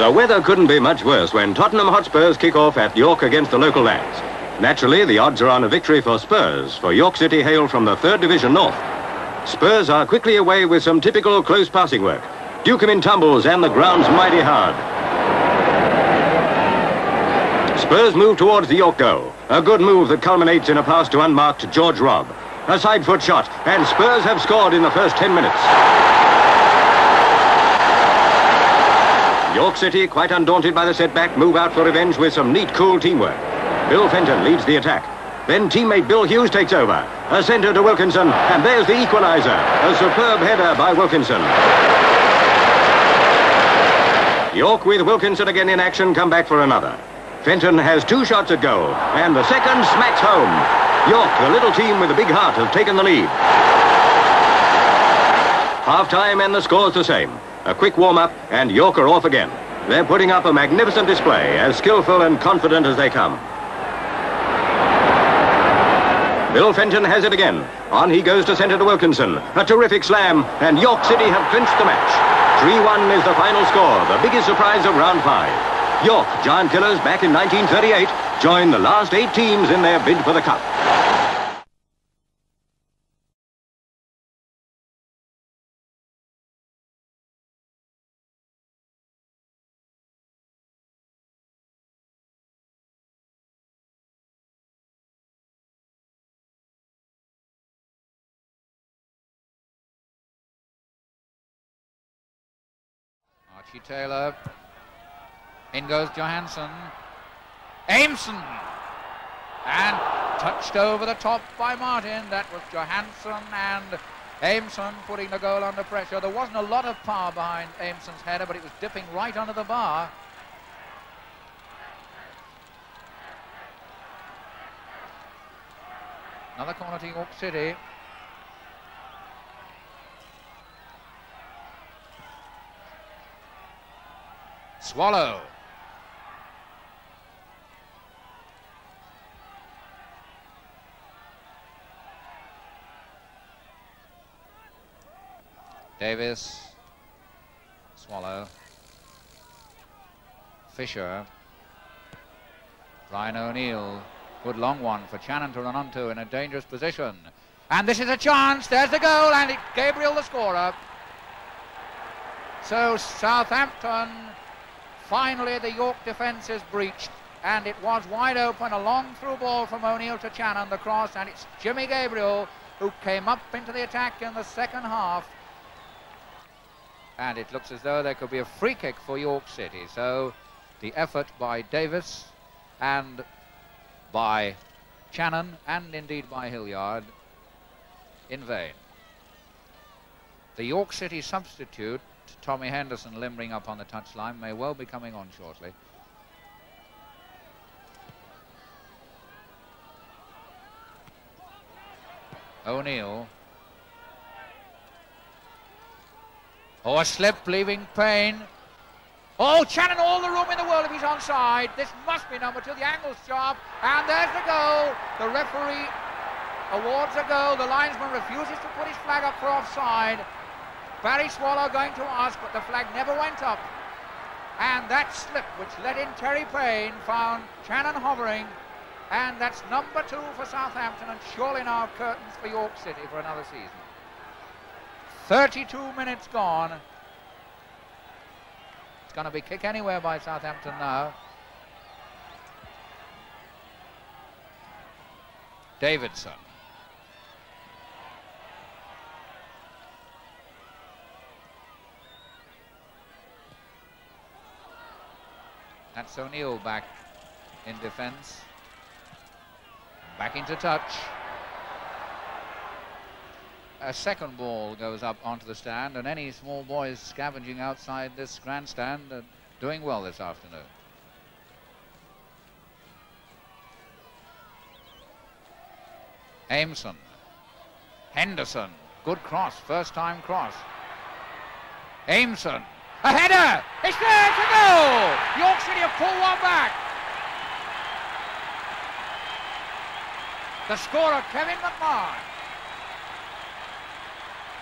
The weather couldn't be much worse when Tottenham Hotspurs kick off at York against the local lads. Naturally, the odds are on a victory for Spurs, for York City hail from the 3rd Division North. Spurs are quickly away with some typical close passing work. Duke 'em in tumbles and the ground's mighty hard. Spurs move towards the York goal. A good move that culminates in a pass to unmarked George Robb. A side foot shot, and Spurs have scored in the first 10 minutes. York City, quite undaunted by the setback, move out for revenge with some neat, cool teamwork. Bill Fenton leads the attack. Then teammate Bill Hughes takes over. A centre to Wilkinson, and there's the equaliser. A superb header by Wilkinson. York with Wilkinson again in action come back for another. Fenton has two shots at goal, and the second smacks home. York, the little team with a big heart, have taken the lead. Half-time and the score's the same. A quick warm-up, and York are off again. They're putting up a magnificent display, as skillful and confident as they come. Bill Fenton has it again. On he goes to centre to Wilkinson. A terrific slam, and York City have clinched the match. 3-1 is the final score, the biggest surprise of round five. York, Giant Killers back in 1938, join the last eight teams in their bid for the cup. Taylor. In goes Johansson. Aimson. And touched over the top by Martin. That was Johansson and Aimson putting the goal under pressure. There wasn't a lot of power behind Aimson's header, but it was dipping right under the bar. Another corner to York City. Swallow. Davies. Swallow. Fisher. Ryan O'Neill. Good long one for Channon to run onto in a dangerous position. And this is a chance. There's the goal, and Gabriel the scorer. So Southampton Finally, the York defence is breached, and it was wide open. A long through ball from O'Neill to Channon, the cross, and it's Jimmy Gabriel who came up into the attack in the second half. And it looks as though there could be a free kick for York City. So the effort by Davies and by Channon, and indeed by Hilliard, in vain. The York City substitute Tommy Henderson limbering up on the touchline may well be coming on shortly. O'Neill. Oh, a slip leaving Paine. Oh, Channon, all the room in the world if he's onside. This must be number two. The angle's sharp. And there's the goal. The referee awards a goal. The linesman refuses to put his flag up for offside. Barry Swallow going to ask, but the flag never went up. And that slip, which let in Terry Paine, found Channon hovering. And that's number two for Southampton and surely now curtains for York City for another season. 32 minutes gone. It's going to be kick anywhere by Southampton now. Davidson. That's O'Neill back in defence. Back into touch. A second ball goes up onto the stand, and any small boys scavenging outside this grandstand are doing well this afternoon. Aimson. Henderson. Good cross. First time cross. Aimson. A header! It's there to go! York City have pulled one back. The scorer, Kevin McMahon.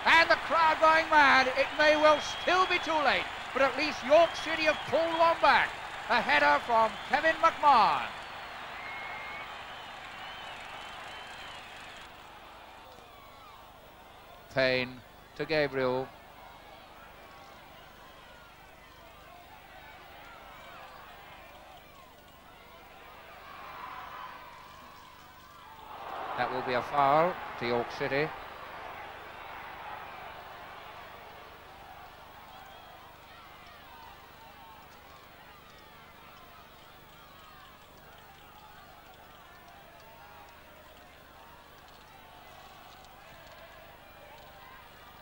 And the crowd going mad. It may well still be too late, but at least York City have pulled one back. A header from Kevin McMahon. Paine to Gabriel. That will be a foul to York City.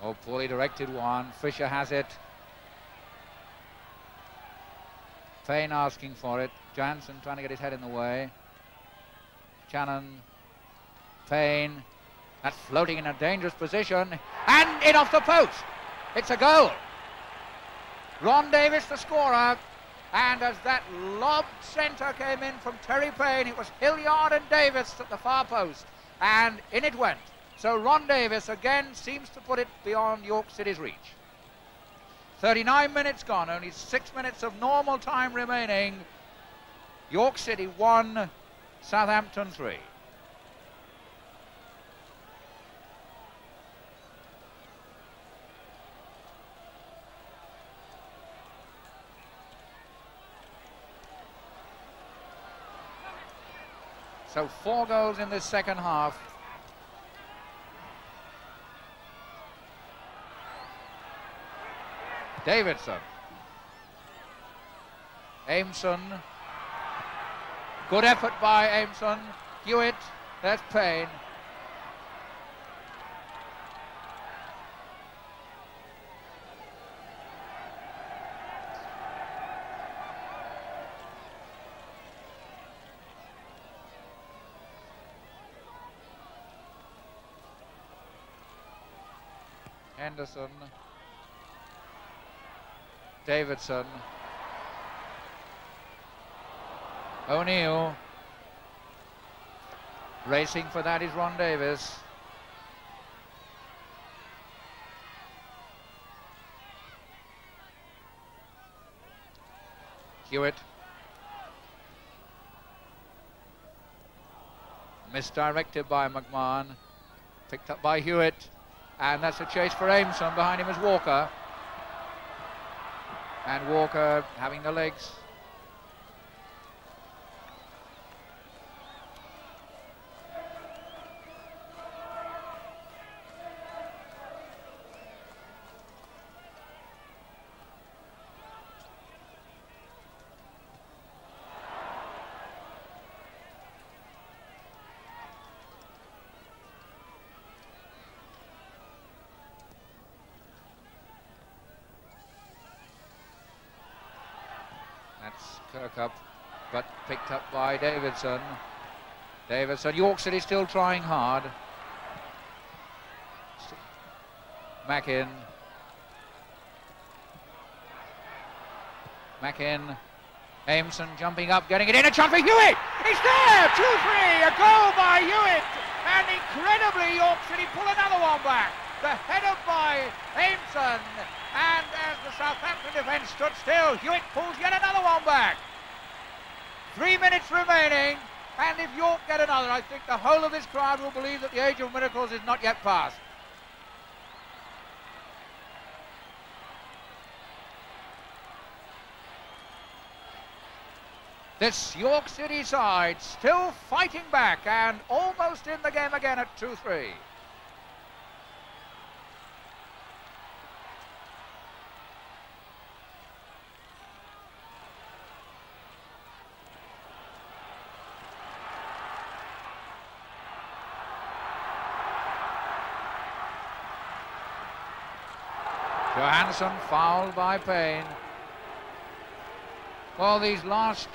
Oh, poorly directed one. Fisher has it. Paine asking for it. Jansen trying to get his head in the way. Channon. Paine. That's floating in a dangerous position. And in off the post. It's a goal. Ron Davies, the scorer. And as that lobbed centre came in from Terry Paine, it was Hilliard and Davies at the far post. And in it went. So Ron Davies again seems to put it beyond York City's reach. 39 minutes gone, only six minutes of normal time remaining. York City 1, Southampton 3. So four goals in this second half. Davidson. Aimson. Good effort by Aimson. Hewitt. That's Paine. Henderson. Davidson. O'Neill. Racing for that is Ron Davies. Hewitt. Misdirected by McMahon. Picked up by Hewitt. And that's a chase for Aimson. Behind him is Walker. And Walker having the legs. But picked up by Davidson. Davidson, York City still trying hard. Mackin. Mackin. Aimson jumping up, getting it in. A chance for Hewitt! It's there! 2-3, a goal by Hewitt! And incredibly, York City pull another one back. The header by Aimson. And as the Southampton defence stood still, Hewitt pulls yet another one back. Three minutes remaining. And if York get another, I think the whole of this crowd will believe that the age of miracles is not yet past. This York City side still fighting back and almost in the game again at 2-3. Johansson fouled by Paine. Well, these last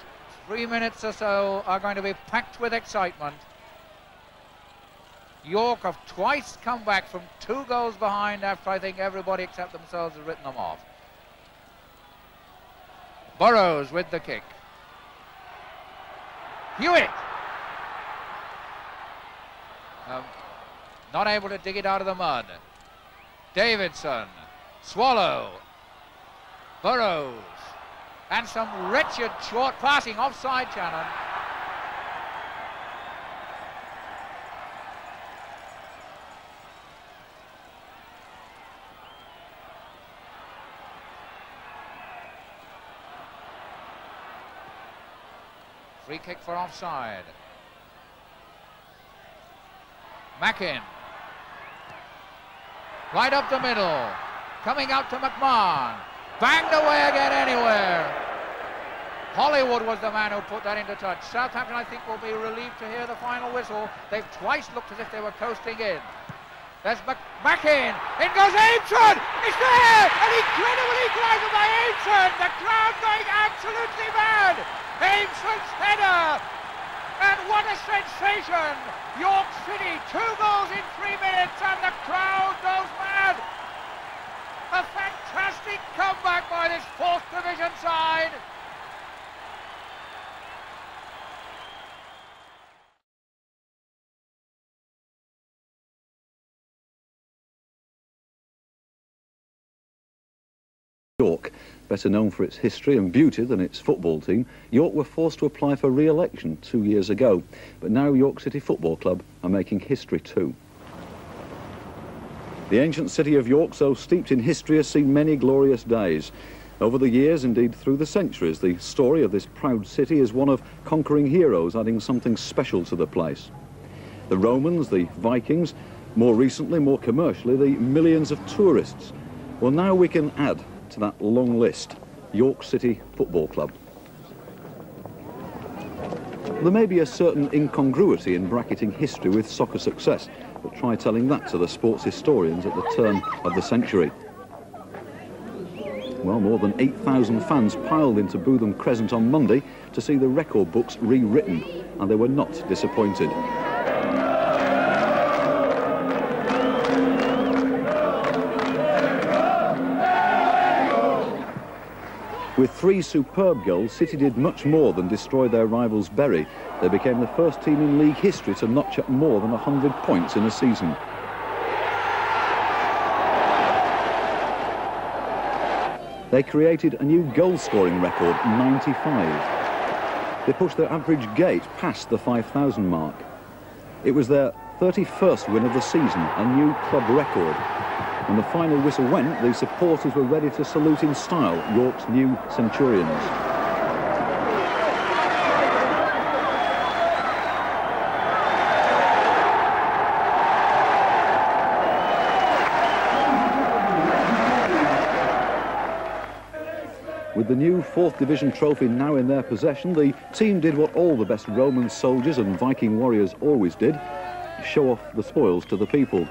three minutes or so are going to be packed with excitement. York have twice come back from two goals behind after I think everybody except themselves has written them off. Burrows with the kick. Hewitt. Um, not able to dig it out of the mud. Davidson. Swallow. Burrows. And some wretched short passing offside, Channon. Free kick for offside. Mackin. Right up the middle. Coming out to McMahon. Banged away again anywhere. Hollywood was the man who put that into touch. Southampton, I think, will be relieved to hear the final whistle. They've twice looked as if they were coasting in. There's Mc Mackin. In goes Aimson. It's there. An incredible equaliser by Aimson. The crowd going absolutely mad. Aimson's header. And what a sensation. York City, two goals in three minutes, and the crowd goes. A fantastic comeback by this fourth division side. York, better known for its history and beauty than its football team, York were forced to apply for re-election two years ago. But now York City Football Club are making history too. The ancient city of York, so steeped in history, has seen many glorious days. Over the years, indeed through the centuries, the story of this proud city is one of conquering heroes adding something special to the place. The Romans, the Vikings, more recently, more commercially, the millions of tourists. Well, now we can add to that long list, York City Football Club. There may be a certain incongruity in bracketing history with soccer success, but try telling that to the sports historians at the turn of the century. Well, more than 8,000 fans piled into Bootham Crescent on Monday to see the record books rewritten, and they were not disappointed. With three superb goals, City did much more than destroy their rivals Bury. They became the first team in league history to notch up more than 100 points in a season. They created a new goal-scoring record, 95. They pushed their average gate past the 5,000 mark. It was their 31st win of the season, a new club record. When the final whistle went, the supporters were ready to salute in style York's new Centurions. With the new 4th Division trophy now in their possession, the team did what all the best Roman soldiers and Viking warriors always did, show off the spoils to the people.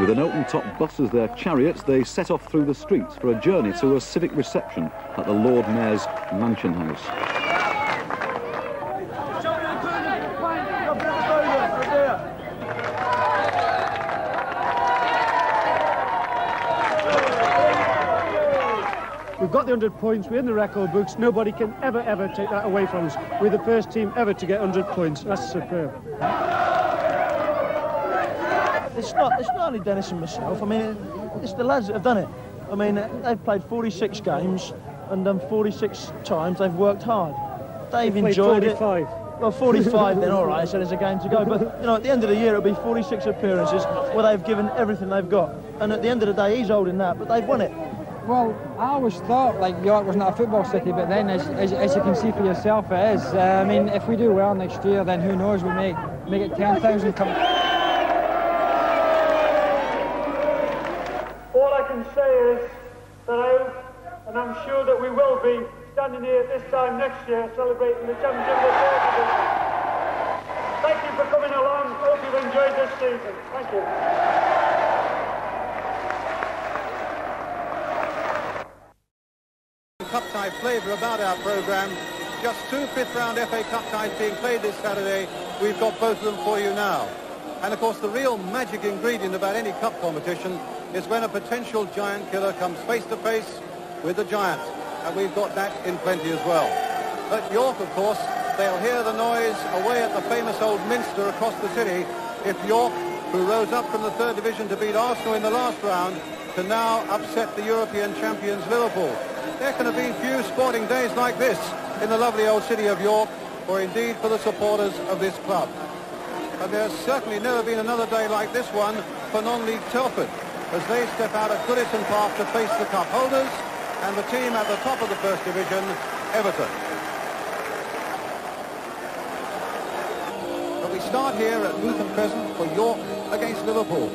With an open-top bus as their chariots, they set off through the streets for a journey to a civic reception at the Lord Mayor's Mansion House. We've got the 100 points, we're in the record books, nobody can ever, ever take that away from us. We're the first team ever to get 100 points, that's superb. It's not, it's not only Dennis and myself, I mean, it's the lads that have done it. I mean, they've played 46 games and done 46 times they've worked hard. They've They enjoyed 45. it. well, 45 then, all right, so there's a game to go. But, you know, at the end of the year, it'll be 46 appearances where they've given everything they've got. And at the end of the day, he's holding that, but they've won it. Well, I always thought like York was not a football city, but then as, as, as you can see for yourself, it is. Uh, I mean, if we do well next year, then who knows? We may make it 10,000 come. All I can say is that I hope, and I'm sure that we will be, standing here this time next year celebrating the championship of the. Thank you for coming along. Hope you've enjoyed this season. Thank you. Cup tie flavour about our programme. Just two fifth round FA Cup ties being played this Saturday. We've got both of them for you now. And of course the real magic ingredient about any cup competition is when a potential giant killer comes face to face with the Giants. And we've got that in plenty as well. At York, of course, they'll hear the noise away at the famous old Minster across the city if York, who rose up from the third division to beat Arsenal in the last round, can now upset the European champions Liverpool. There can have been few sporting days like this in the lovely old city of York, or indeed for the supporters of this club. And there's certainly never been another day like this one for non-league Telford, as they step out at Goodison Park to face the cup holders and the team at the top of the first division, Everton. But we start here at Bootham Crescent for York against Liverpool.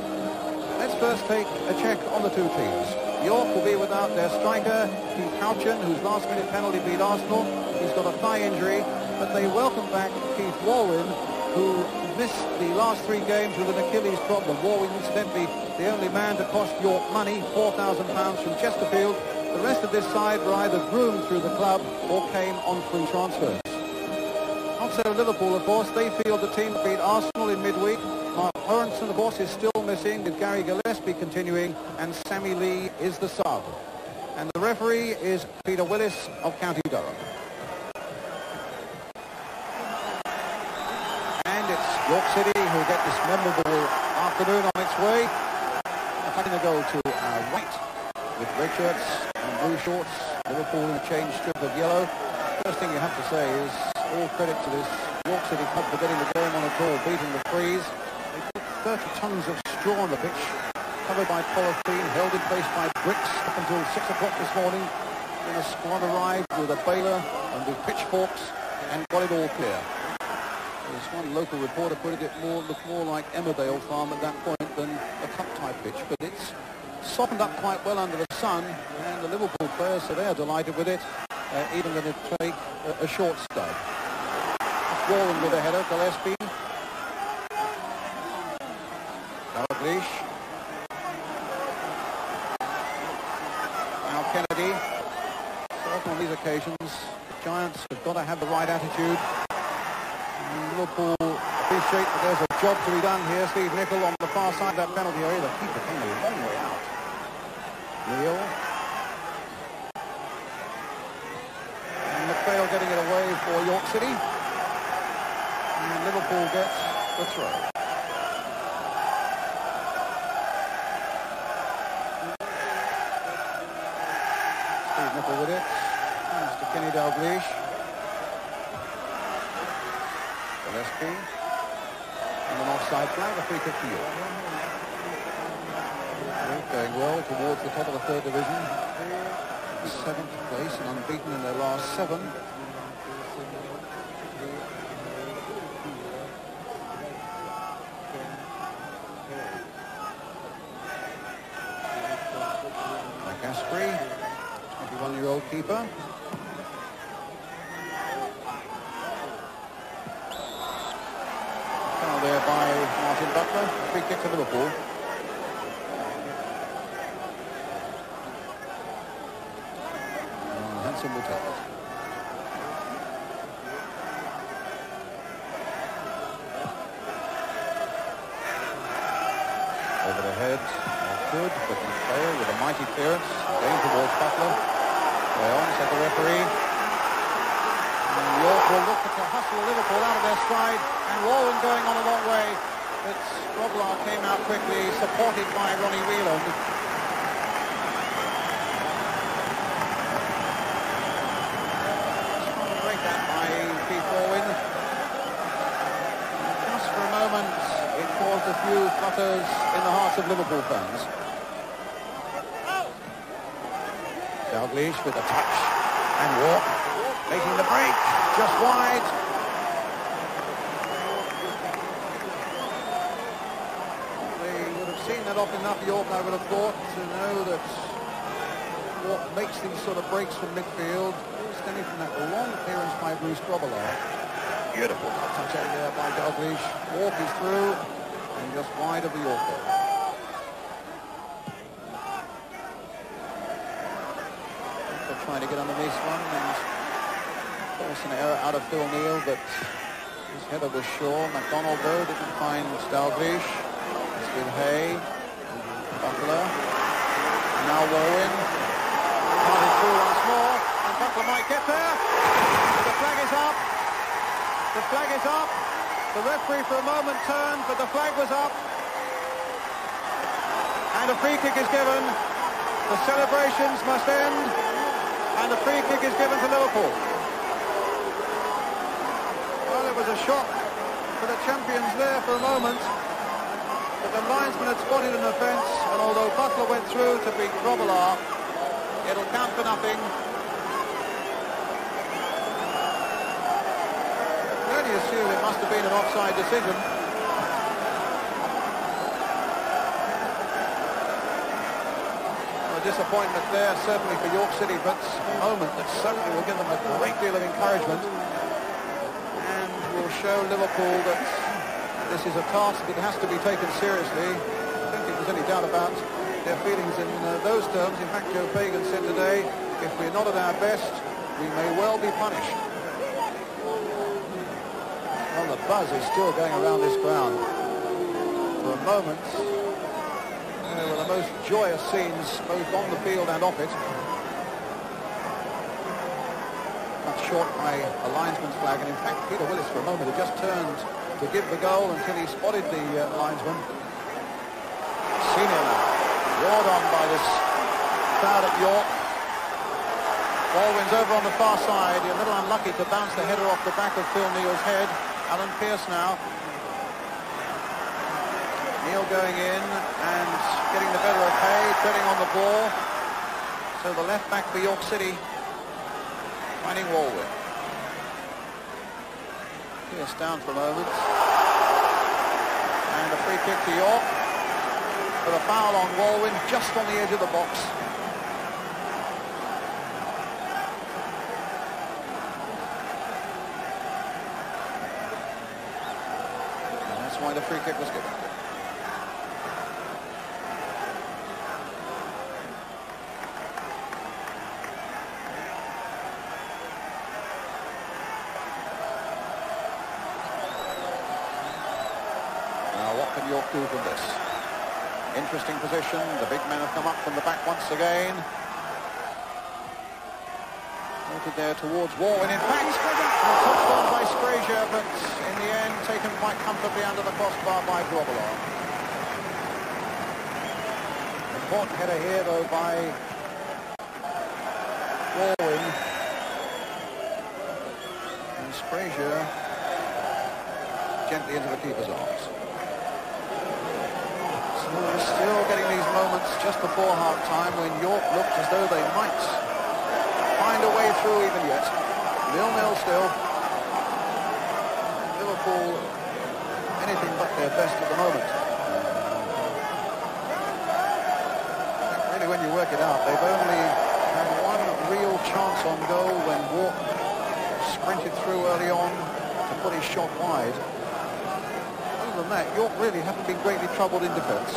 Let's first take a check on the two teams. York will be without their striker, Keith Houchin, whose last-minute penalty beat Arsenal. He's got a thigh injury, but they welcome back Keith Walwyn, who missed the last three games with an Achilles problem. Walwyn, incidentally, the only man to cost York money, £4,000 from Chesterfield. The rest of this side were either groomed through the club or came on free transfers. Not so Liverpool, of course. They feel the team beat Arsenal in midweek. Mark Lawrenson, of course, is still missing, with Gary Gillespie continuing, and Sammy Lee is the sub. And the referee is Peter Willis of County Durham. And it's York City who get this memorable afternoon on its way. Attacking the goal to our right with red shirts blue shorts. Liverpool in a change strip of yellow. First thing you have to say is all credit to this York City club for getting the game on a draw, beating the freeze. They put 30 tons of straw on the pitch, covered by polythene, held in place by bricks up until 6 o'clock this morning. Then a squad arrived with a baler and with pitchforks and got it all clear. As one local reporter put it, it more, looked more like Emmerdale Farm at that point than a cup-type pitch, but it's softened up quite well under the sun, and the Liverpool players, so they are delighted with it, uh, even going to take a, a short stud. Warren with a header, Gillespie. Dalglish. Now Kennedy. So often on these occasions, the Giants have got to have the right attitude. Liverpool appreciate that there's a job to be done here. Steve Nicol on the far side of that penalty area. The keeper came a long way out. Neal. And McPhail getting it away for York City. And Liverpool gets the throw. Steve Nicol with it. Comes to Kenny Dalglish. Gillespie. And an offside flag, a free kick to York. Going well towards the top of the third division. Seventh place and unbeaten in their last seven. McAsprey, 21-year-old keeper. Foul there by Martin Butler. Free kick to Liverpool. Uh, Hansen will take it. Over the head, good, but with a mighty clearance, going towards Butler. Play on, said the referee. And York will look to hustle Liverpool out of their stride, and Warren going on a long way. But Grobbelaar came out quickly, supported by Ronnie Whelan. Break that by Keith Walwyn. Matters in the hearts of Liverpool fans. Dalglish with a touch and Wark, making the break, just wide. They would have seen that off enough, York, I would have thought, to know that what makes these sort of breaks from midfield, stemming from that long clearance by Bruce Grobbelaar. Beautiful touch out there by Dalglish. Wark is through and just wide of the goal. They're trying to get underneath one and force an error out of Phil Neal, but his header was sure. McDonald, though, didn't find Dalglish. It's with Hay, Butler, now Walwyn. Parted through once more, and Butler might get there. The flag is up. The flag is up. The referee for a moment turned, but the flag was up. And a free kick is given. The celebrations must end, and a free kick is given to Liverpool. Well, it was a shock for the champions there for a moment. But the linesman had spotted an offence, and although Butler went through to beat Grobbelaar, it'll count for nothing. It must have been an offside decision. A disappointment there, certainly for York City, but a moment that certainly will give them a great deal of encouragement and will show Liverpool that this is a task that has to be taken seriously. I don't think there's any doubt about their feelings in uh, those terms. In fact, Joe Fagan said today, if we're not at our best, we may well be punished. Well, the buzz is still going around this ground. For a moment, there were the most joyous scenes both on the field and off it. Cut short by a linesman's flag, and in fact, Peter Willis for a moment had just turned to give the goal until he spotted the uh, linesman. Senior now, roared on by this crowd at York. Ball wins over on the far side. A little unlucky to bounce the header off the back of Phil Neal's head. Alan Pearce now. Neal going in and getting the better of Hay, treading on the ball. So the left back for York City finding Walwyn. Pearce down for a moment. And a free kick to York. But a foul on Walwyn just on the edge of the box. And that's why the free kick was given. Now what can York do from this? Interesting position. The big men have come up from the back once again. Noted there towards Warren. In fact, touched on by Sbragia, but in the end taken quite comfortably under the crossbar by Grobbelaar. Important header here, though, by Warren. And Sbragia gently into the keeper's arms. So we're still getting these moments just before half-time when York looked as though they might find a way through even yet. Nil-nil still. Liverpool anything but their best at the moment. Really, when you work it out, they've only had one real chance on goal when Wark sprinted through early on to put his shot wide. Than that, York really haven't been greatly troubled in defence.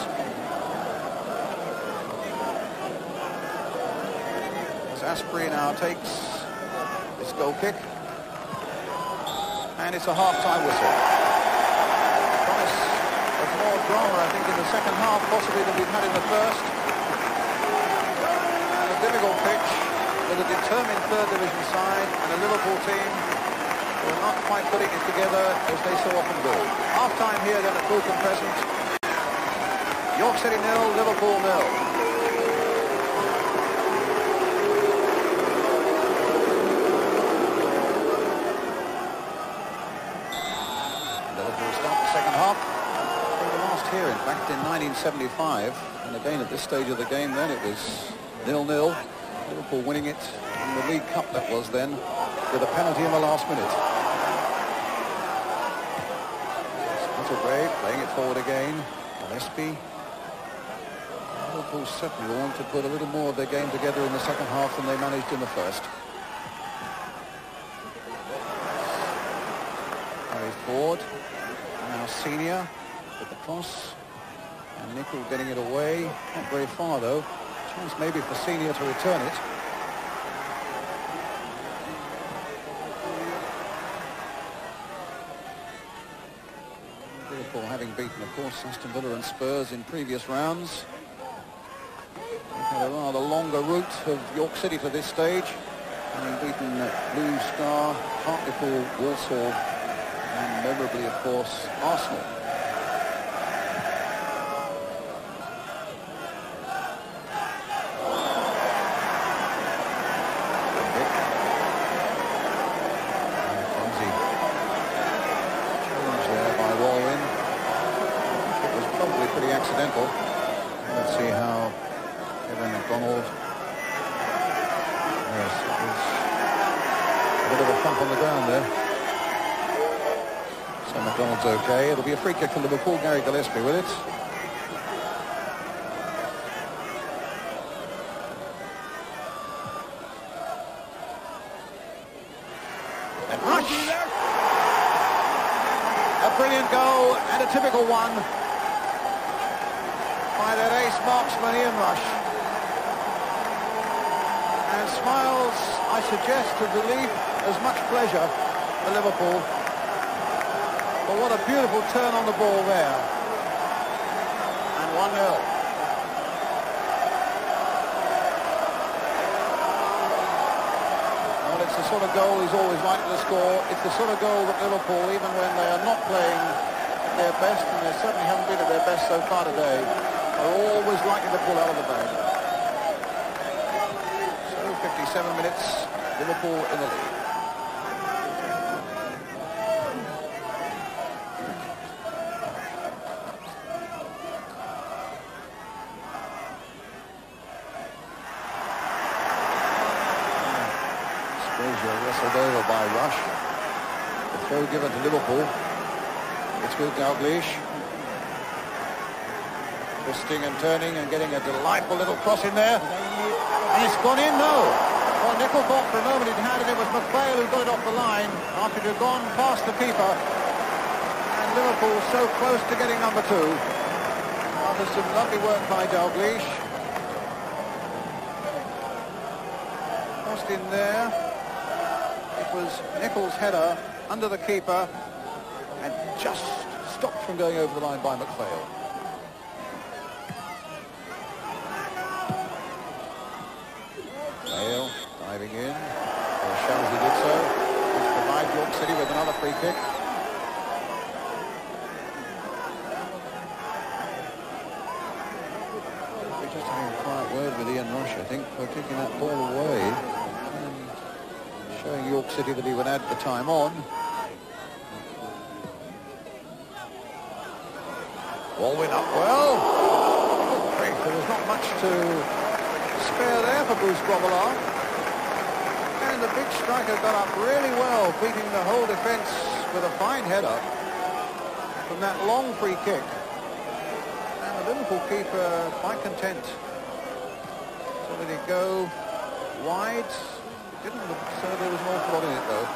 As Asprey now takes this goal kick. And it's a half-time whistle. Promise of more drama, I think, in the second half, possibly than we've had in the first. And a difficult pitch with a determined third division side and a Liverpool team who are not quite putting it together as they so often do. Half-time here then at Bootham Crescent. York City nil, Liverpool nil. Liverpool start the second half. They were last here, in fact, in 1975. And again, at this stage of the game then, it was nil-nil. Liverpool winning it in the League Cup that was then, with a penalty in the last minute. Playing it forward again. Gillespie. Liverpool certainly want to put a little more of their game together in the second half than they managed in the first. Carries forward. Now Senior with the cross. And Nicol getting it away. Not very far though. Chance maybe for Senior to return it. Of course, Aston Villa and Spurs in previous rounds. They've had a rather longer route of York City to this stage. Having beaten Blue Star, Hartlepool, Walsall, and memorably, of course, Arsenal. Fonzie. Challenge there by Walwyn. It was probably pretty accidental. Let's see how Kevin McDonald. Yes, it was a bit of a thump on the ground there. So McDonald's okay. It'll be a free kick for Liverpool. Gary Gillespie with it. Rush! A brilliant goal and a typical one by that ace marksman Ian Rush. And smiles, I suggest, of relief as much pleasure for Liverpool. But what a beautiful turn on the ball there. And 1-0. Well, it's the sort of goal he's always likely to score. It's the sort of goal that Liverpool, even when they are not playing at their best, and they certainly haven't been at their best so far today, are always likely to pull out of the bag. So 57 minutes, Liverpool in the lead. Over by Rush. The throw given to Liverpool. It's with Dalglish. Twisting and turning and getting a delightful little cross in there. And it's gone in, no. Well, Nicol thought for a moment he'd had it. It was McPhail who got it off the line after it had gone past the keeper. And Liverpool so close to getting number two. After some lovely work by Dalglish. Crossed in there. Was Nicol's header under the keeper and just stopped from going over the line by McPhail. Bale diving in. Or shows he did so. He's provide York City with another free kick. We're just having a quiet word with Ian Rush, I think, for kicking that ball showing York City that he would add the time on. Walwyn up well. There was not much to spare there for Bruce Grobbelaar. And the big striker got up really well, beating the whole defence with a fine header from that long free kick. And the Liverpool keeper quite content So let it go wide. Didn't look so there was an awful lot in it though.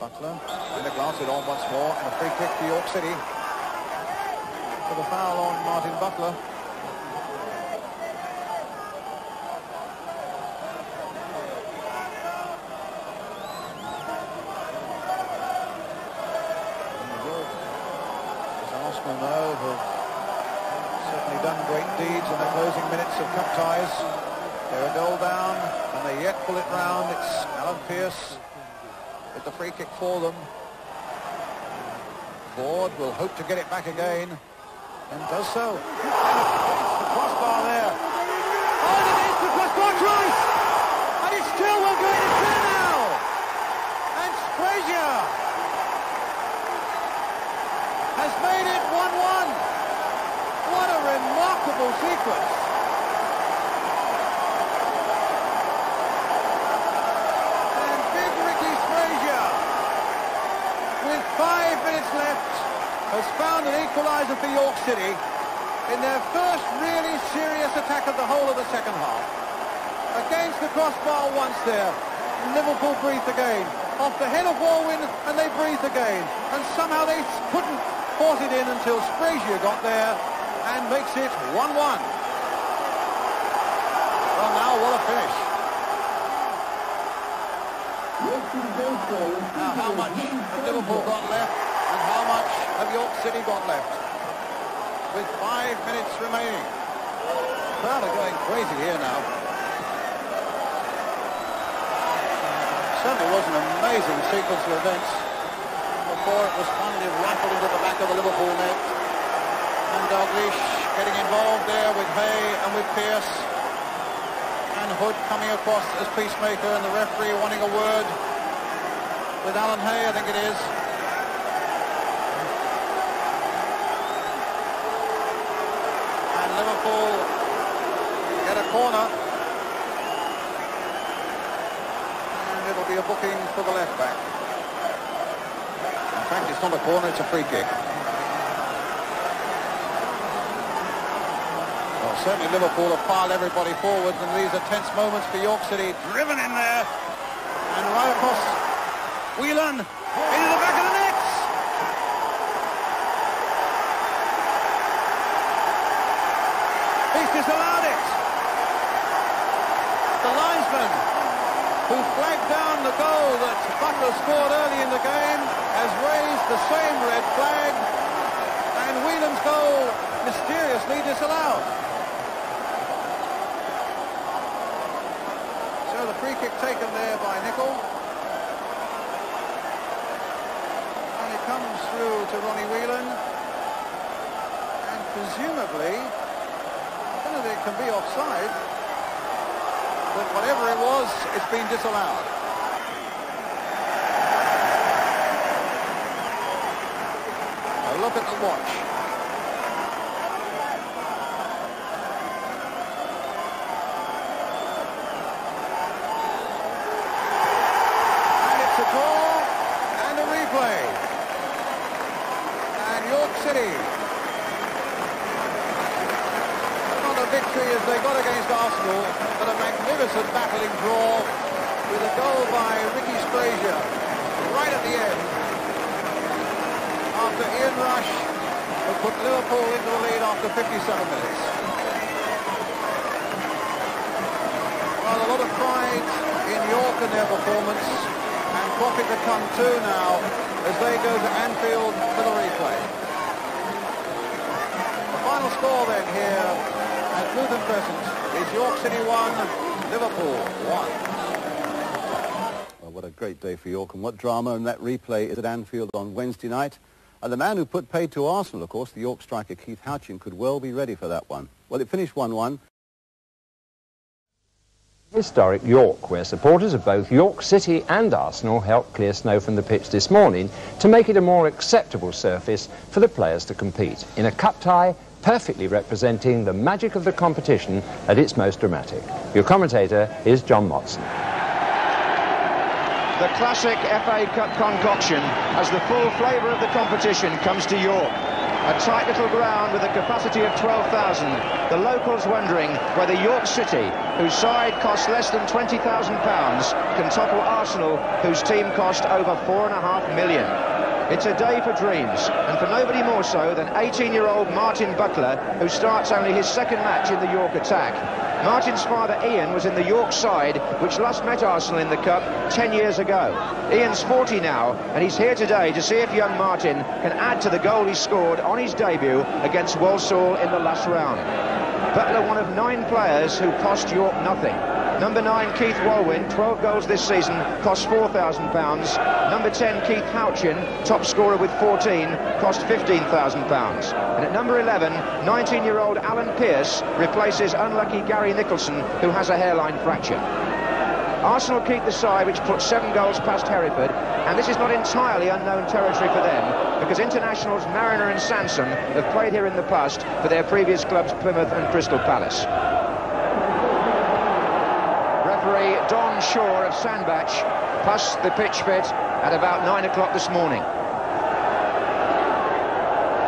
Butler, and a glance it on once more, and a free kick for York City. For the foul on Martin Butler. the free kick for them. Ford will hope to get it back again and does so. the crossbar there. And it is the crossbar cross! And it's Chilwell going to there now! And Sbragia has made it 1-1. What a remarkable sequence. Has found an equaliser for York City in their first really serious attack of the whole of the second half. Against the crossbar once there. Liverpool breathed again. Off the head of Walwyn and they breathed again. And somehow they couldn't force it in until Sbragia got there and makes it 1-1. Well now what a finish. Now how much Liverpool got left and how much have York City got left? With five minutes remaining. Crowd are going crazy here now. certainly was an amazing sequence of events before it was finally rifled into the back of the Liverpool net. And Dalglish getting involved there with Hay and with Pearce. And Hood coming across as peacemaker and the referee wanting a word with Alan Hay, I think it is. And Liverpool get a corner. it'll be a booking for the left back. In fact, it's not a corner, it's a free kick. Well, certainly Liverpool have piled everybody forward, and these are tense moments for York City. Driven in there, and right across Whelan, into the back of the net. He's disallowed it. The linesman who flagged down the goal that Butler scored early in the game, has raised the same red flag, and Whelan's goal mysteriously disallowed. So the free kick taken there by Nicol. And it comes through to Ronnie Whelan. And presumably, I don't know if it can be offside but whatever it was, it's been disallowed. A look at the watch. And it's a draw and a replay. And York City victory as they got against Arsenal, but a magnificent battling draw with a goal by Ricky Sbragia right at the end. After Ian Rush had put Liverpool into the lead after 57 minutes. Well, a lot of pride in York and their performance, and profit to come too now as they go to Anfield for the replay. The final score then here at Bootham Crescent is York City 1, Liverpool 1. Well, what a great day for York and what drama and that replay is at Anfield on Wednesday night. And the man who put paid to Arsenal, of course, the York striker Keith Houchen, could well be ready for that one. Well, it finished 1-1. Historic York, where supporters of both York City and Arsenal helped clear snow from the pitch this morning to make it a more acceptable surface for the players to compete. In a cup tie, perfectly representing the magic of the competition at its most dramatic. Your commentator is John Motson. The classic FA Cup concoction as the full flavour of the competition comes to York. A tight little ground with a capacity of 12,000. The locals wondering whether York City, whose side cost less than £20,000, can topple Arsenal, whose team cost over four and a half million. It's a day for dreams, and for nobody more so than 18-year-old Martin Butler, who starts only his second match in the York attack. Martin's father Ian was in the York side, which last met Arsenal in the Cup 10 years ago. Ian's 40 now, and he's here today to see if young Martin can add to the goal he scored on his debut against Walsall in the last round. Butler, one of nine players who cost York nothing. Number 9, Keith Walwyn, 12 goals this season, cost £4,000. Number 10, Keith Houchen, top scorer with 14, cost £15,000. And at number 11, 19-year-old Alan Pearce replaces unlucky Gary Nicholson, who has a hairline fracture. Arsenal keep the side which put seven goals past Hereford, and this is not entirely unknown territory for them, because internationals Mariner and Sansom have played here in the past for their previous clubs Plymouth and Crystal Palace. Referee Don Shaw of Sandbach passed the pitch fit at about 9 o'clock this morning.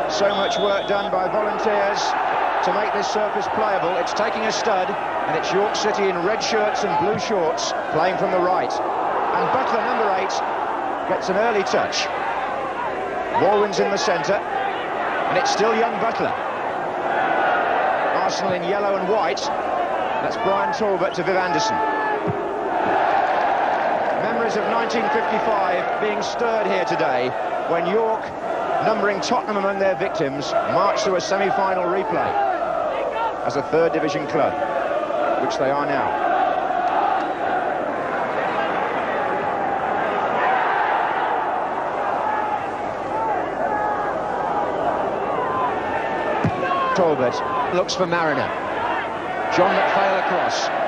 So much work done by volunteers to make this surface playable. It's taking a stud, and it's York City in red shirts and blue shorts playing from the right. And Butler, number eight, gets an early touch. Walwyn's in the centre, and it's still young Butler. Arsenal in yellow and white. That's Brian Talbot to Viv Anderson. Memories of 1955 being stirred here today when York, numbering Tottenham among their victims, marched to a semi-final replay as a third division club, which they are now. Talbot looks for Mariner. John McPhail across.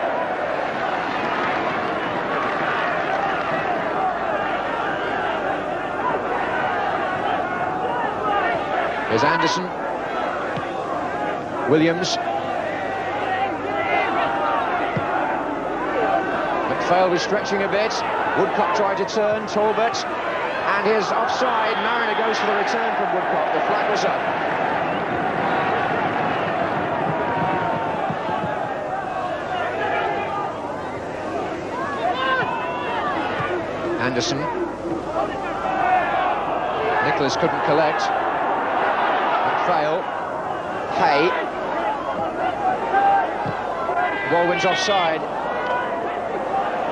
Here's Anderson. Williams. McPhail was stretching a bit. Woodcock tried to turn. Talbot. And his offside. Mariner goes for the return from Woodcock. The flag was up. Anderson. Nicholas couldn't collect. McPhail. Hay. Walwyn's offside.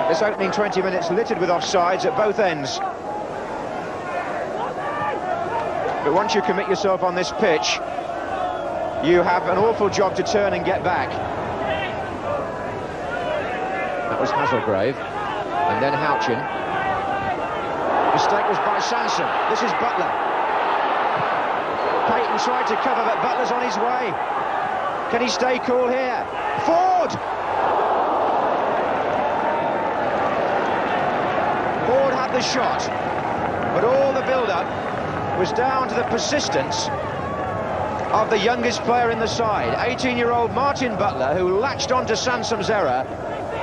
This opening 20 minutes littered with offsides at both ends. But once you commit yourself on this pitch, you have an awful job to turn and get back. That was Haslegrave. And then Houchen. Mistake was by Sansom. This is Butler. Peyton tried to cover, but Butler's on his way. Can he stay cool here? Ford! Ford had the shot, but all the build-up was down to the persistence of the youngest player in the side, 18-year-old Martin Butler, who latched onto Sansom's error,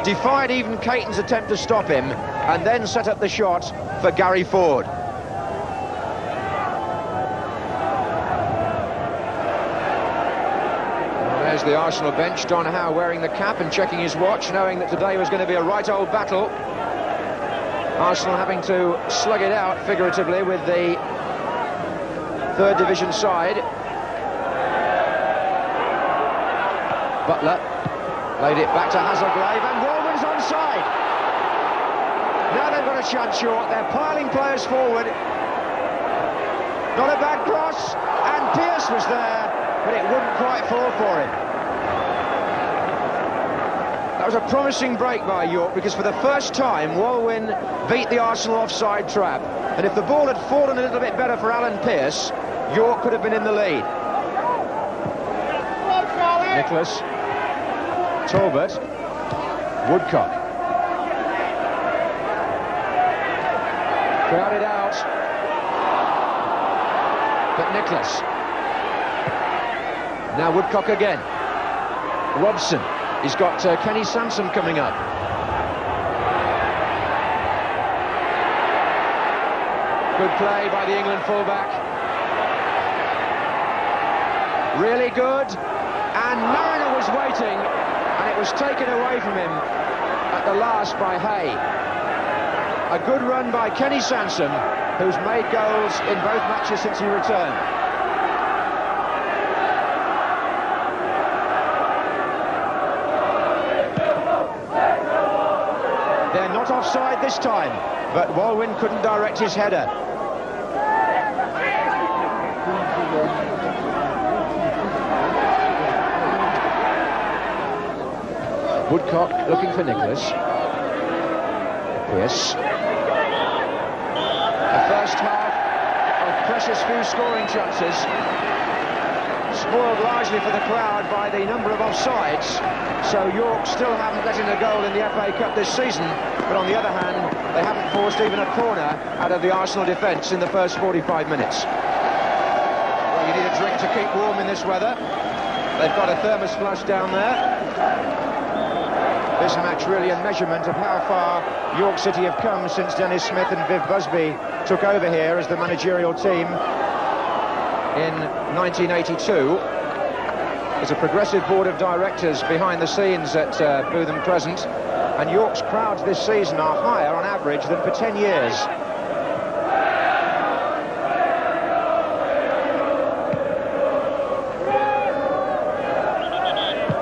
defied even Caton's attempt to stop him, and then set up the shot for Gary Ford. There's the Arsenal bench, Don Howe wearing the cap and checking his watch, knowing that today was going to be a right old battle. Arsenal having to slug it out, figuratively, with the third division side. Butler laid it back to Haslegrave, and Walwyn's onside. Now they've got a chance short. They're piling players forward. Not a bad cross. And Pearce was there, but it wouldn't quite fall for him. Was a promising break by York because for the first time Walwyn beat the Arsenal offside trap. And if the ball had fallen a little bit better for Alan Pearce, York could have been in the lead. Nicholas, Talbot, Woodcock. Crowded out. But Nicholas. Now Woodcock again. Robson. He's got uh, Kenny Sansom coming up. Good play by the England fullback. Really good. And Mariner was waiting, and it was taken away from him at the last by Hay. A good run by Kenny Sansom, who's made goals in both matches since he returned. They're not offside this time, but Walwyn couldn't direct his header. Woodcock looking for Nicholas. Yes The first half of precious few scoring chances. spoiled largely for the crowd by the number of offsides. So York still haven't let in a goal in the FA Cup this season, but on the other hand, they haven't forced even a corner out of the Arsenal defence in the first 45 minutes. Well, you need a drink to keep warm in this weather. They've got a thermos flush down there. This match really a measurement of how far York City have come since Dennis Smith and Viv Busby took over here as the managerial team in 1982. There's a progressive board of directors behind the scenes at uh, Bootham Crescent, and York's crowds this season are higher on average than for 10 years.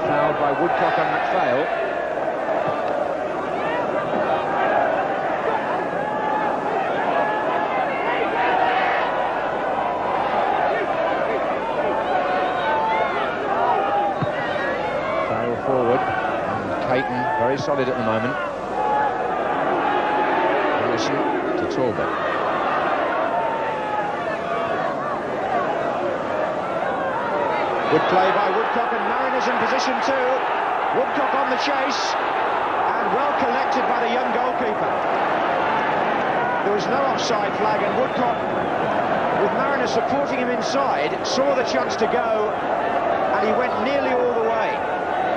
Fouled by Woodcock and MacPhail. very solid at the moment. Harrison to Talbot. Good play by Woodcock and Mariners in position two. Woodcock on the chase and well collected by the young goalkeeper. There was no offside flag and Woodcock, with Mariners supporting him inside, saw the chance to go and he went nearly all the way.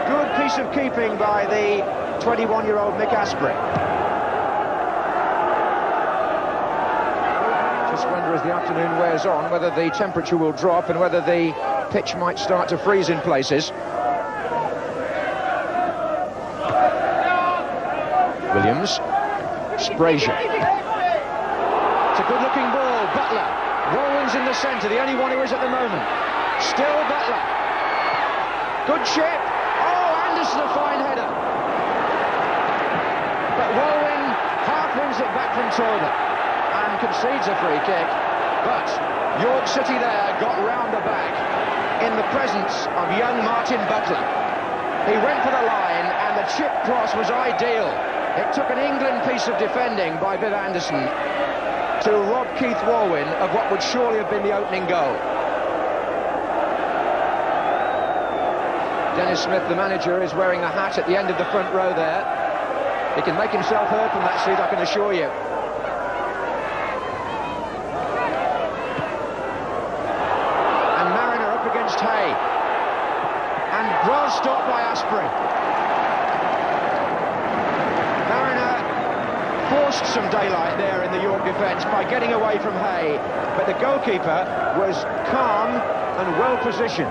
Good piece of keeping by the 21-year-old Mick Asprey. Just wonder as the afternoon wears on whether the temperature will drop and whether the pitch might start to freeze in places. Williams, Sbragia. It's a good-looking ball, Butler. Walwyn's in the centre, the only one who is at the moment. Still Butler. Good chip. Oh, Anderson, a fine header. Walwyn half wins it back from Talbot and concedes a free kick. But York City there got round the back in the presence of young Martin Butler. He went for the line and the chip cross was ideal. It took an England piece of defending by Viv Anderson to rob Keith Walwyn of what would surely have been the opening goal. Dennis Smith, the manager, is wearing a hat at the end of the front row there. He can make himself heard from that seat, I can assure you. And Mariner up against Hay. And well stopped by Asprey. Mariner forced some daylight there in the York defence by getting away from Hay, but the goalkeeper was calm and well positioned.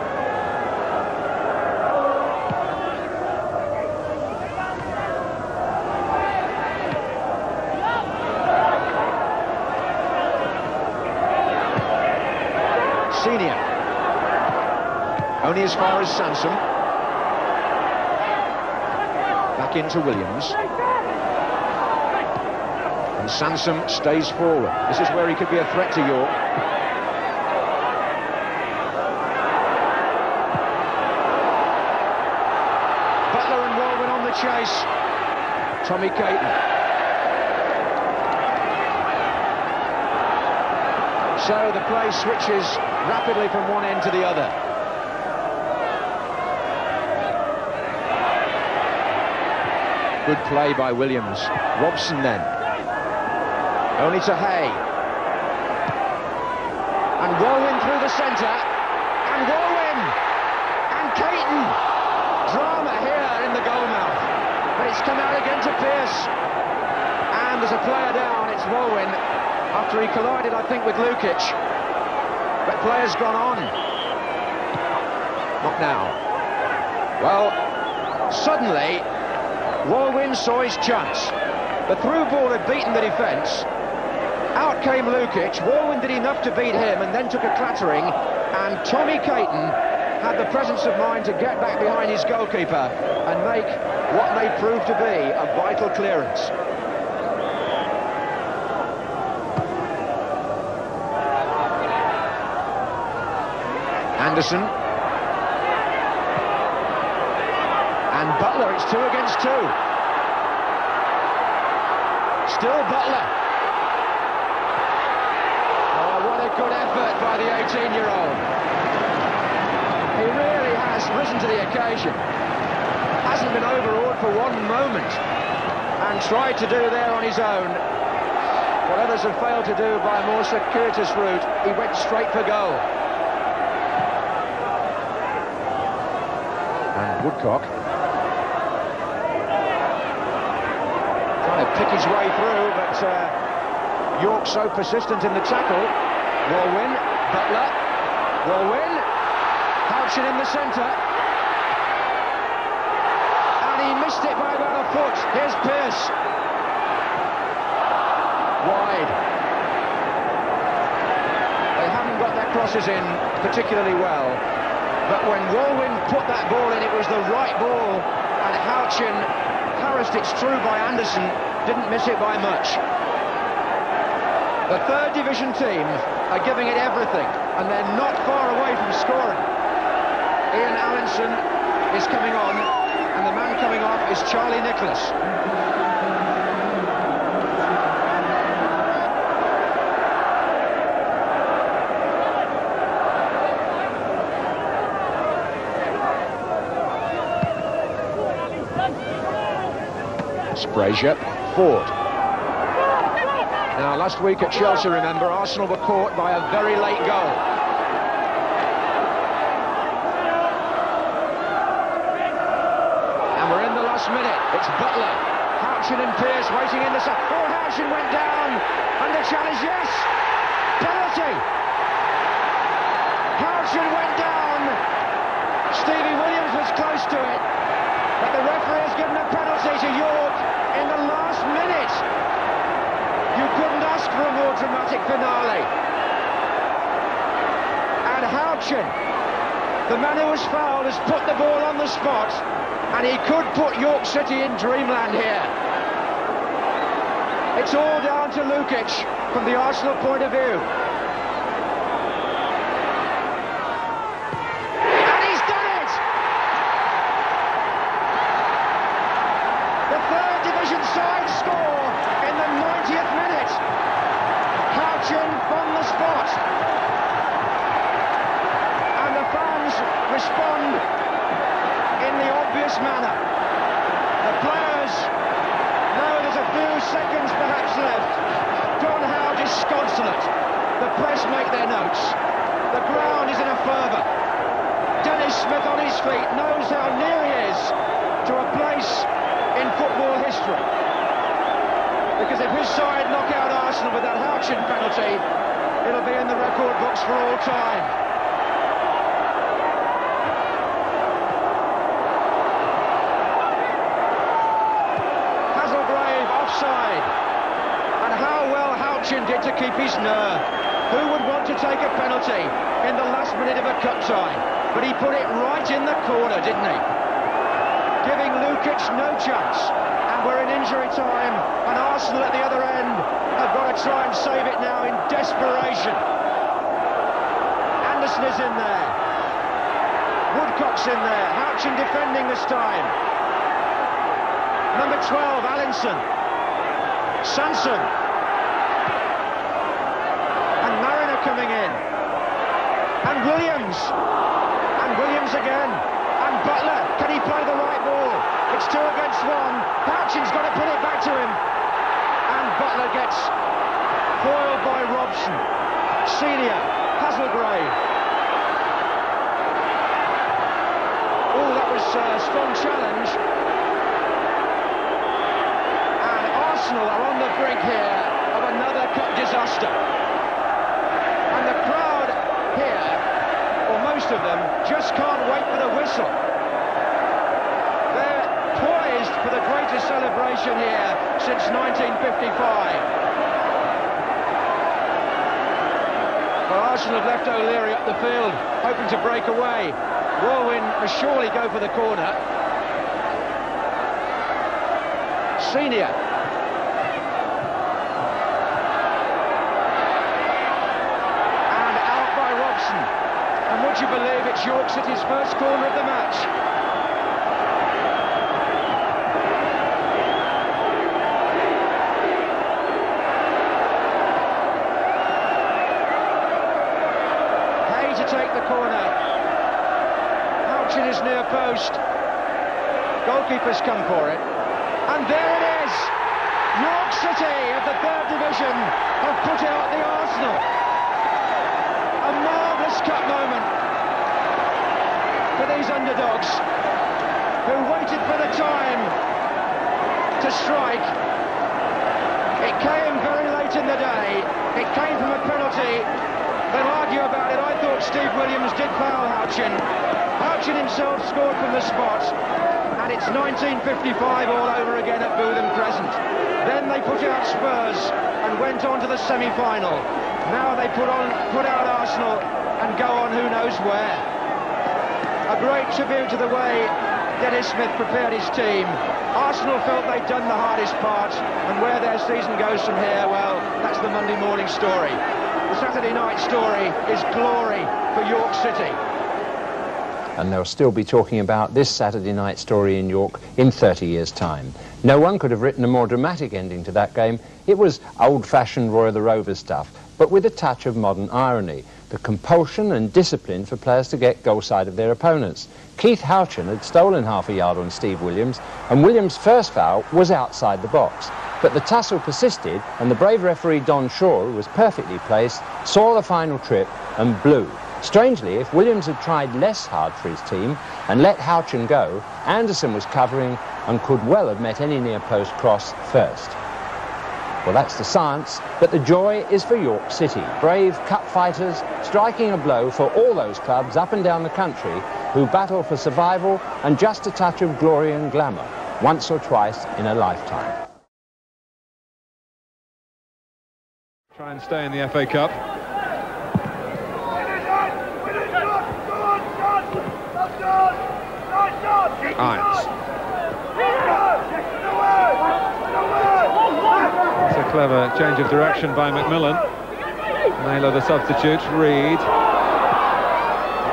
Senior. Only as far as Sansom. Back into Williams. And Sansom stays forward. This is where he could be a threat to York. Butler and Walwyn on the chase. Tommy Caton. So the play switches rapidly from one end to the other. Good play by Williams. Robson then. Only to Hay. And Walwyn through the centre. And Walwyn! And Caton! Drama here in the goal mouth. But it's come out again to Pearce. And there's a player down. It's Walwyn. After he collided, I think, with Lukic. But player's gone on. Not now. Well, suddenly Walwyn saw his chance. The through ball had beaten the defence. Out came Lukic. Walwyn did enough to beat him and then took a clattering. And Tommy Caton had the presence of mind to get back behind his goalkeeper and make what may prove to be a vital clearance. Anderson And Butler, it's two against two. Still Butler. Oh, what a good effort by the 18-year-old. He really has risen to the occasion. Hasn't been overawed for one moment and tried to do there on his own what others have failed to do by a more circuitous route. He went straight for goal. And Woodcock trying to pick his way through, but uh, York so persistent in the tackle. Walwyn, Butler, Walwyn, Houchen in the centre. And he missed it by about a foot. Here's Pearce. Wide. They haven't got their crosses in particularly well. But when Walwyn put that ball in, it was the right ball. And Houchen harassed it through by Anderson, didn't miss it by much. The third division team are giving it everything, and they're not far away from scoring. Ian Allinson is coming on, and the man coming off is Charlie Nicholas. Sbragia, Ford. Last week at Chelsea, remember, Arsenal were caught by a very late goal. And we're in the last minute. It's Butler. Houchen and Pearce waiting in the... Oh, Houchen went down. And the challenge, yes! Penalty! Houchen went down. Stevie Williams was close to it. But the referee has given a penalty to York in the last minute. Couldn't ask for a more dramatic finale. And Houchen, the man who was fouled, has put the ball on the spot, and he could put York City in dreamland here. It's all down to Lukic from the Arsenal point of view. To strike. It came very late in the day. It came from a penalty. They'll argue about it. I thought Steve Williams did foul Houchen. Houchen himself scored from the spot. And it's 1955 all over again at Bootham Crescent. Then they put out Spurs and went on to the semi-final. Now they put on put out Arsenal and go on who knows where. A great tribute to the way Dennis Smith prepared his team. Arsenal felt they'd done the hardest part, and where their season goes from here, well, that's the Monday morning story. The Saturday night story is glory for York City. And they'll still be talking about this Saturday night story in York in 30 years' time. No one could have written a more dramatic ending to that game. It was old-fashioned Roy of the Rovers stuff, but with a touch of modern irony, the compulsion and discipline for players to get goal side of their opponents. Keith Houchen had stolen half a yard on Steve Williams, and Williams' first foul was outside the box. But the tussle persisted, and the brave referee Don Shaw, who was perfectly placed, saw the final trip and blew. Strangely, if Williams had tried less hard for his team and let Houchen go, Anderson was covering and could well have met any near-post cross first. Well, that's the science, but the joy is for York City. Brave cup fighters striking a blow for all those clubs up and down the country who battle for survival and just a touch of glory and glamour, once or twice in a lifetime. Try and stay in the FA Cup. Irons. It's a clever change of direction by McMillan. Naylor the substitute, Reed.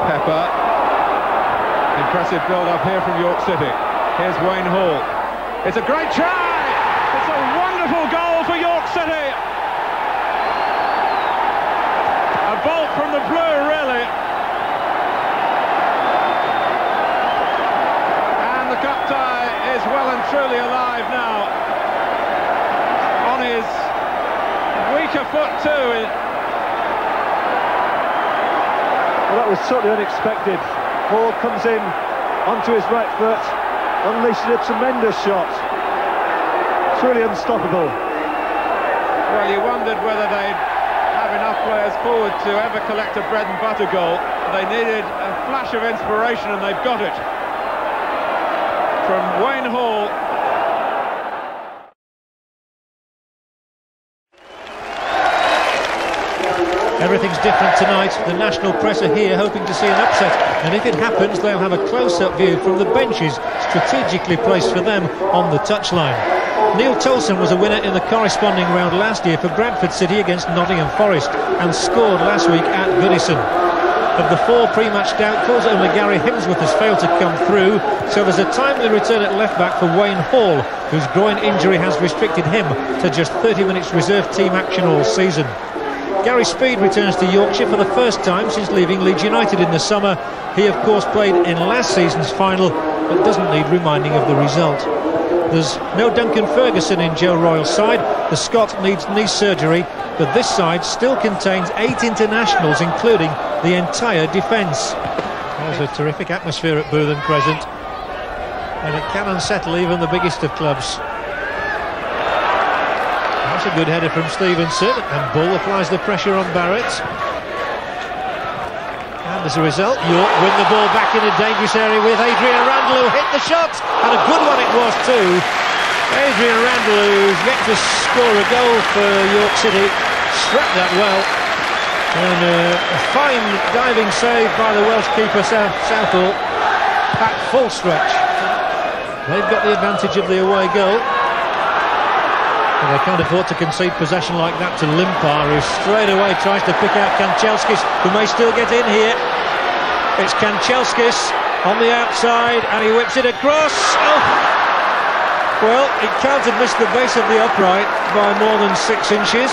Pepper. Impressive build-up here from York City. Here's Wayne Hall. It's a great try! It's a wonderful goal for York City! A bolt from the blue, really. And the cup tie is well and truly alive now. On his weaker foot too. Well, that was totally unexpected. Hall comes in onto his right foot, unleashes a tremendous shot. It's really unstoppable. Well, you wondered whether they'd have enough players forward to ever collect a bread and butter goal. They needed a flash of inspiration and they've got it. From Wayne Hall. Different tonight. The national press are here hoping to see an upset. And if it happens, they'll have a close-up view from the benches strategically placed for them on the touchline. Neil Tolson was a winner in the corresponding round last year for Bradford City against Nottingham Forest and scored last week at Goodison. Of the four pre-match doubtfuls, only Gary Himsworth has failed to come through, so there's a timely return at left-back for Wayne Hall, whose groin injury has restricted him to just 30 minutes reserve team action all season. Gary Speed returns to Yorkshire for the first time since leaving Leeds United in the summer. He, of course, played in last season's final, but doesn't need reminding of the result. There's no Duncan Ferguson in Joe Royle's side. The Scot needs knee surgery, but this side still contains eight internationals, including the entire defence. There's a terrific atmosphere at Bootham Crescent, and it can unsettle even the biggest of clubs. A good header from Stevenson, and Bull applies the pressure on Barrett. And as a result, York win the ball back in a dangerous area with Adrian Randall, who hit the shot, and a good one it was too. Adrian Randall, who's yet to score a goal for York City, struck that well. And uh, a fine diving save by the Welsh keeper, South Southall, at full stretch. They've got the advantage of the away goal. And they can't afford to concede possession like that to Limpar, who straight away tries to pick out Kanchelskis, who may still get in here. It's Kanchelskis on the outside, and he whips it across. Oh. Well, it can't have missed the base of the upright by more than six inches.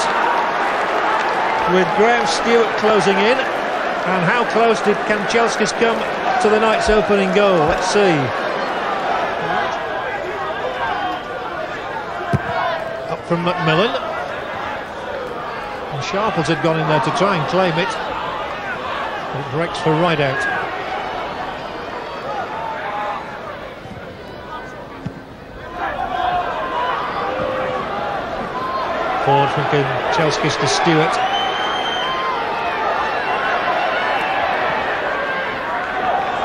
With Graham Stuart closing in. And how close did Kanchelskis come to the night's opening goal? Let's see. From McMillan. And Sharples had gone in there to try and claim it. It breaks for Rideout. Forward from Chelskis to Stuart.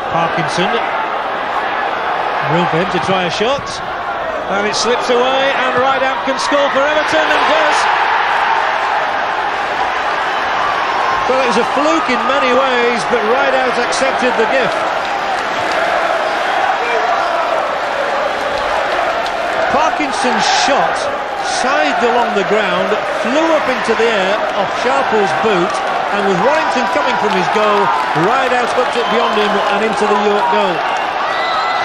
Parkinson. Room for him to try a shot. And it slips away, Rideout can score for Everton, and does. Well, it was a fluke in many ways, but Rideout accepted the gift. Parkinson's shot side along the ground, flew up into the air off Sharple's boot, and with Warrington coming from his goal, Rideout whipped it beyond him and into the York goal.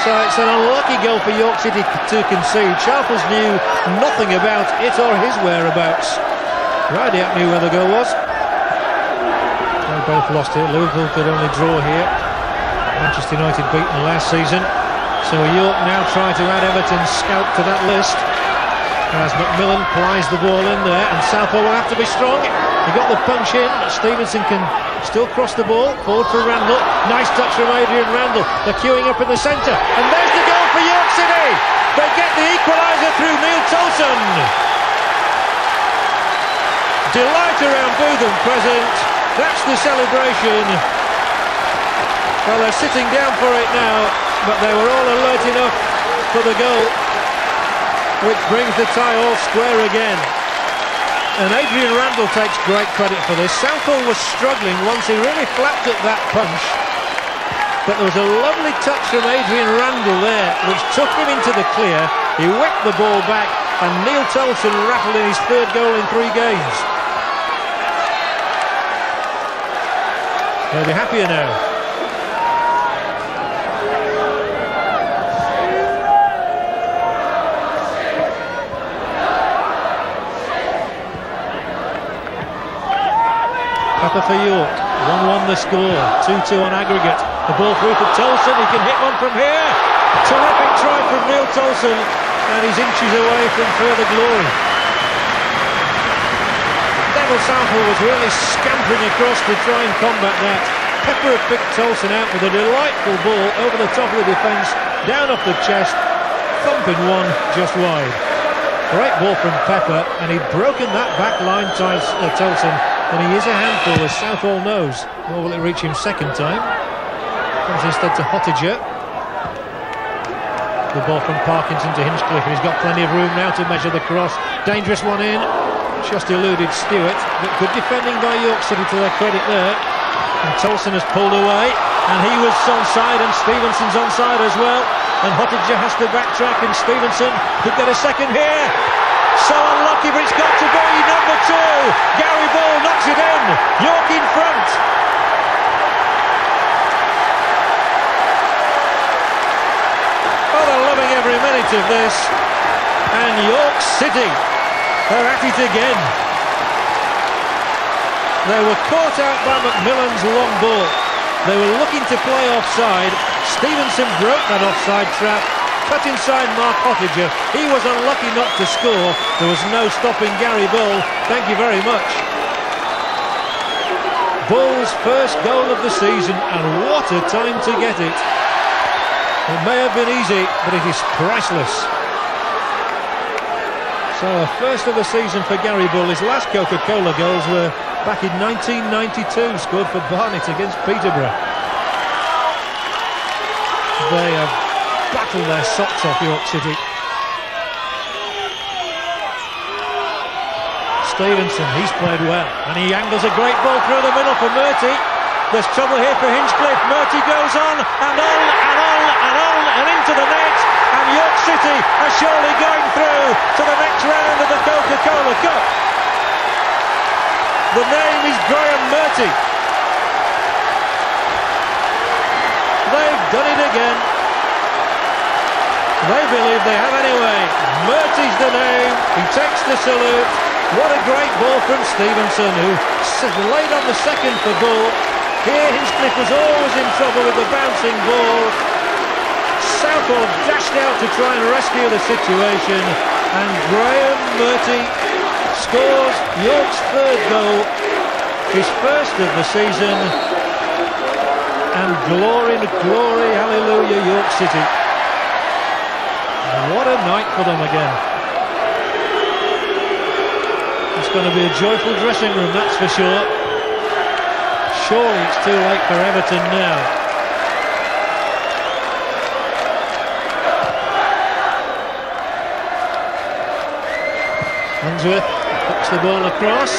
So it's an unlucky goal for York City to concede. Sharples knew nothing about it or his whereabouts. Rideout knew where the goal was. They both lost it. Liverpool could only draw here. Manchester United beaten last season. So York now try to add Everton's scalp to that list as McMillan plies the ball in there and Southall will have to be strong he got the punch in but Stevenson can still cross the ball. Forward for Randall. Nice touch from Adrian Randall. They're queuing up in the centre. And there's the goal for York City. They get the equaliser through Neil Tolson. Delight around Bootham Crescent. That's the celebration. Well they're sitting down for it now but they were all alert enough for the goal which brings the tie all square again. And Adrian Randall takes great credit for this. Southall was struggling once he really flapped at that punch. But there was a lovely touch from Adrian Randall there, which took him into the clear. He whipped the ball back, and Neil Tolson rattled in his third goal in three games. They'll be happier now. Pepper for York. 1-1 the score. 2-2 on aggregate. The ball through for Tolson. He can hit one from here. Terrific try from Neil Tolson. And he's inches away from further glory. Neville Southall was really scampering across to try and combat that. Pepper had picked Tolson out with a delightful ball over the top of the defence, down off the chest, thumping one just wide. Great ball from Pepper, and he'd broken that back line, uh, Tolson, and he is a handful, as Southall knows. Will it reach him second time. Comes instead to Hottiger. The ball from Parkinson to Hinchcliffe, and he's got plenty of room now to measure the cross. Dangerous one in. Just eluded Stuart, but good defending by York City to their credit there. And Tolson has pulled away, and he was onside, and Stevenson's onside as well. And Hottiger has to backtrack, and Stevenson could get a second here. So but it's got to be number two. Gary Bull knocks it in. York in front. Oh, they're loving every minute of this. And York City they're at it again. They were caught out by McMillan's long ball. They were looking to play offside. Stevenson broke that offside trap cut inside Marc Hottiger. He was unlucky not to score. There was no stopping Gary Bull. Thank you very much. Bull's first goal of the season, and what a time to get it. It may have been easy, but it is priceless. So, first of the season for Gary Bull. His last Coca-Cola goals were back in 1992, scored for Barnet against Peterborough. They have battle their socks off York City. Stevenson, he's played well, and he angles a great ball through the middle for Murty. There's trouble here for Hinchcliffe. Murty goes on, and on, and on, and on, and into the net. And York City are surely going through to the next round of the Coca-Cola Cup. The name is Graham Murty. They've done it again. They believe they have anyway. Murty's the name. He takes the salute. What a great ball from Stevenson, who laid on the second for Bull. Here Hinchcliffe was always in trouble with the bouncing ball. Southall dashed out to try and rescue the situation, and Graham Murty scores York's third goal, his first of the season, and glory, glory, hallelujah, York City. What a night for them again. It's going to be a joyful dressing room, that's for sure. Surely it's too late for Everton now. Unsworth puts the ball across.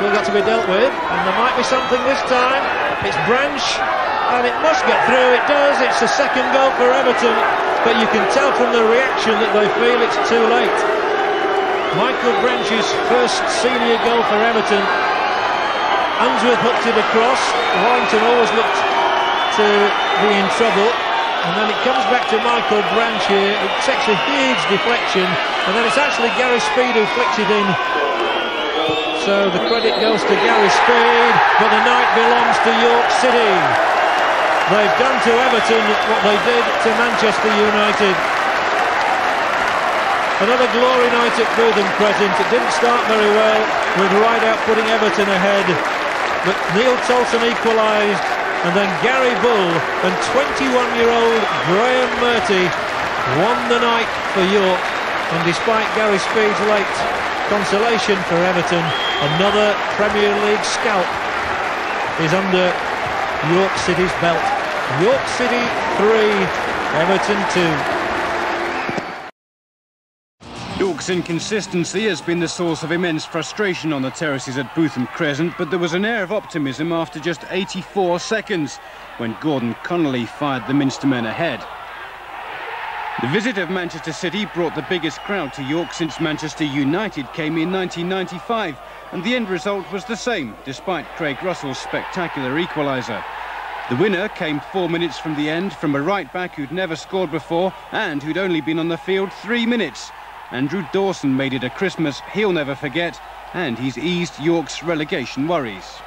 Still got to be dealt with, and there might be something this time. It's Branch, and it must get through. It does. It's the second goal for Everton, but you can tell from the reaction that they feel it's too late. Michael Branch's first senior goal for Everton. Unsworth hooked it across. Warrington always looked to be in trouble. And then it comes back to Michael Branch here. It takes a huge deflection. And then it's actually Gary Speed who flicks it in. So the credit goes to Gary Speed. But the night belongs to York City. They've done to Everton what they did to Manchester United. Another glory night at Bootham Crescent. It didn't start very well with Rideout putting Everton ahead. But Neil Tolson equalised and then Gary Bull and 21-year-old Graham Murty won the night for York. And despite Gary Speed's late consolation for Everton, another Premier League scalp is under York City's belt. York City 3, Everton 2. York's inconsistency has been the source of immense frustration on the terraces at Bootham Crescent, but there was an air of optimism after just 84 seconds when Gordon Connolly fired the Minster men ahead. The visit of Manchester City brought the biggest crowd to York since Manchester United came in 1995, and the end result was the same, despite Craig Russell's spectacular equaliser. The winner came four minutes from the end from a right-back who'd never scored before and who'd only been on the field three minutes. Andrew Dawson made it a Christmas he'll never forget, and he's eased York's relegation worries.